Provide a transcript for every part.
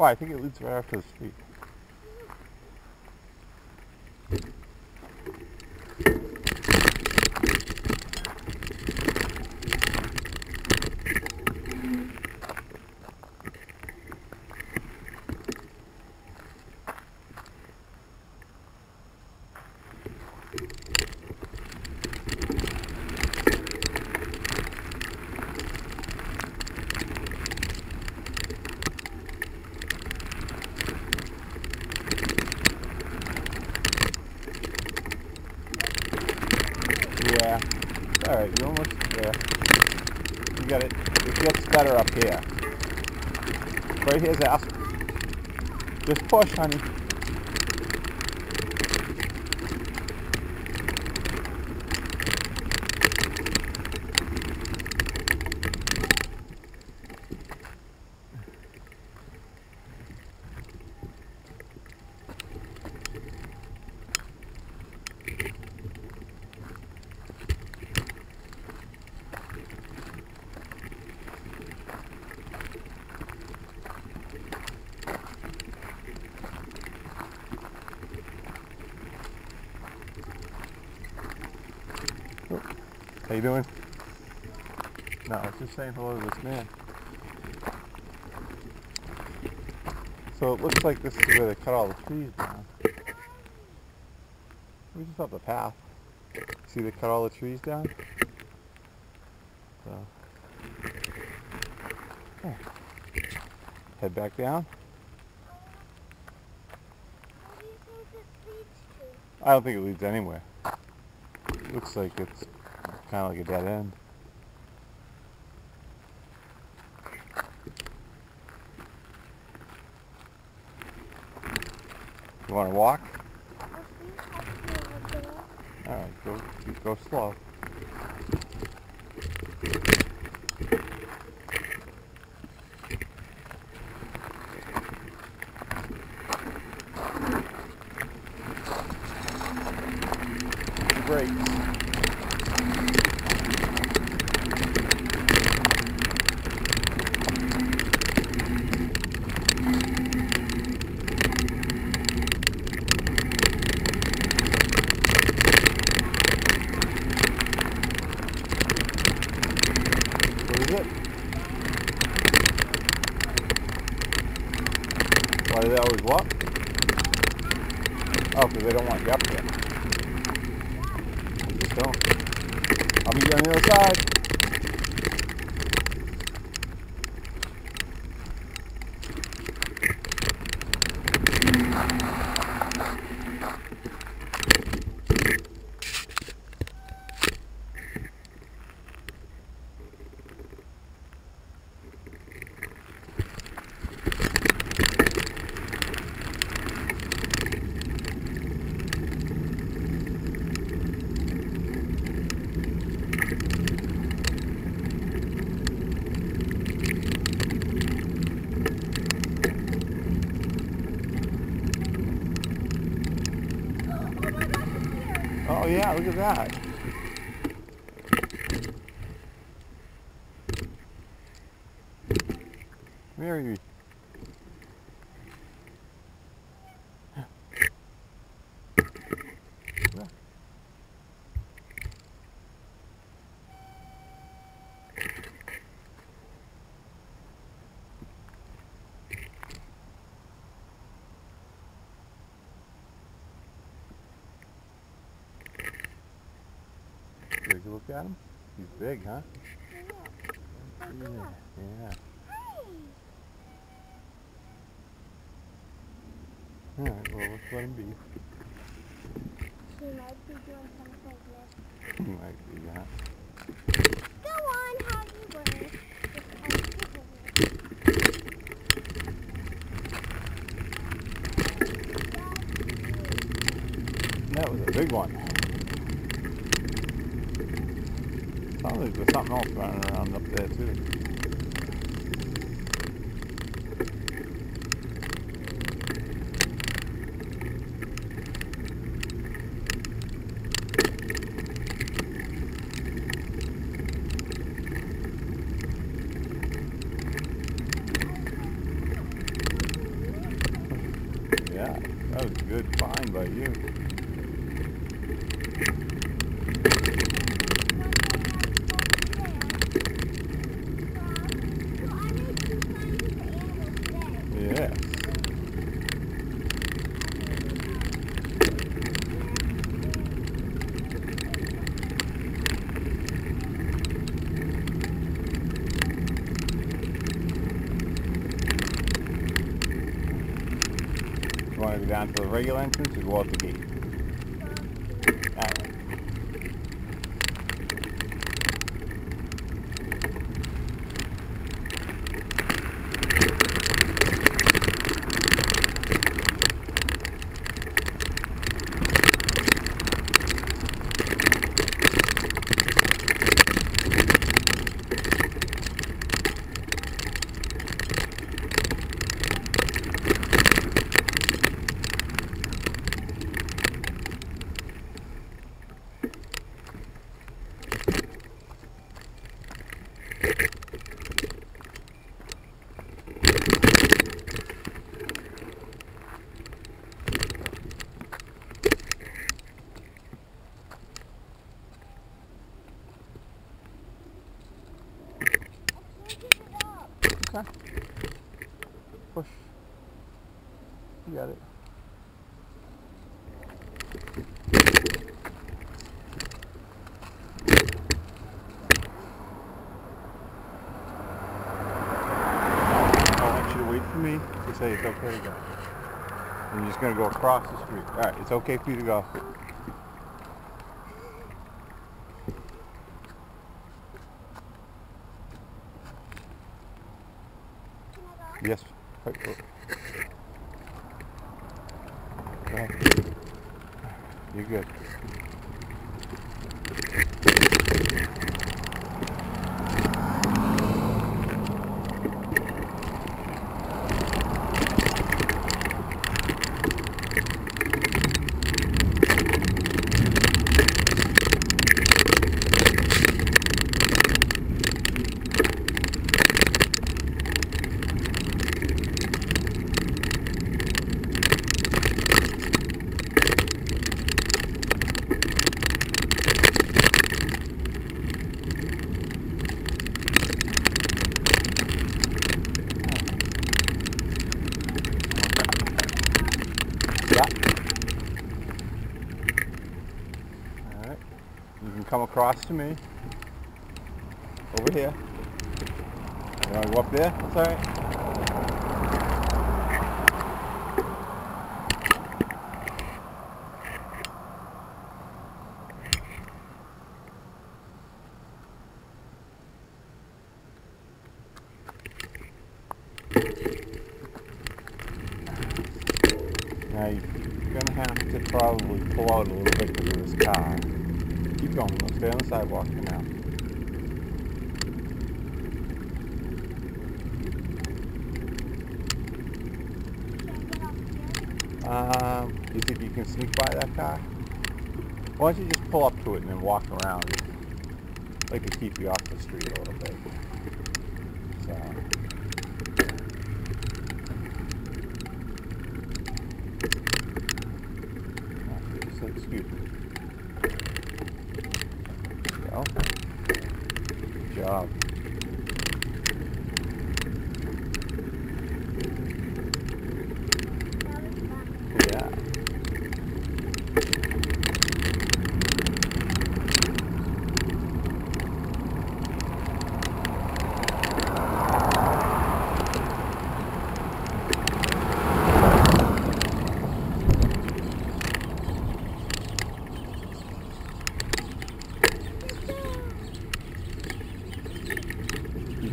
Why? I think it leads right after the street. Yeah. All right, you're almost there. You got it. It gets better up here. Right here's Aspen. Just push, honey. How you doing? No, I was just saying hello to this man. So it looks like this is where they cut all the trees down. We just up the path. See they cut all the trees down? So yeah. head back down. I don't think it leads anywhere. looks like it's kind of like a dead end. You want to walk? If we have to over there, All right, go go slow. Brakes. What is it? Do they? Oh, because they don't want you up there. I'll meet you on the other side. Oh yeah, look at that. Mary. Take a look at him. He's big, huh? Yeah. Yeah. All right. Well, let's let him be. she might be doing something like He might be, huh? this. Go on, how you were. That was a big one. there's something else running around up there too. Good find by you. Want down to the regular entrance or go the gate? Alright. Okay. Push. You got it. I want you to wait for me to say it's okay to go. You're just going to go across the street. Alright, it's okay for you to go. Yes. You're good. Yeah. Alright. You can come across to me. Over here. You want to go up there? That's alright. Now you're gonna have to probably pull out a little bit of this car. Keep going. Let's stay on the sidewalk for now. Um, you think you can sneak by that car? Why don't you just pull up to it and then walk around? I'd like to keep you off the street a little bit. So. So, excuse me. There you go. Good job.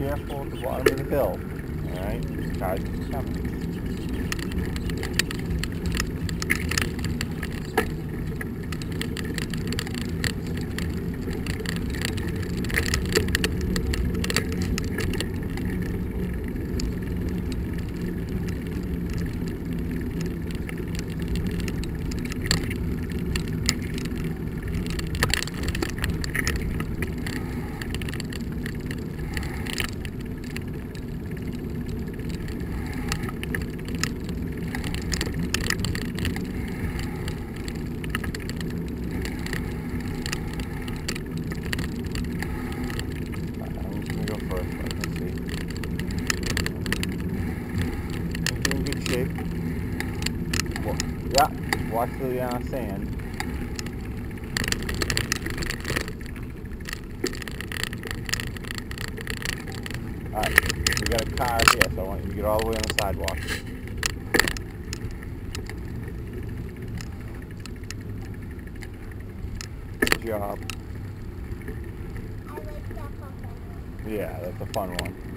Yeah. Careful at the bottom of the hill. Alright? Keep coming. Watch the uh, sand. Alright, we got a car here, so I want you to get all the way on the sidewalk. Good job. I like that puppet. Yeah, that's a fun one.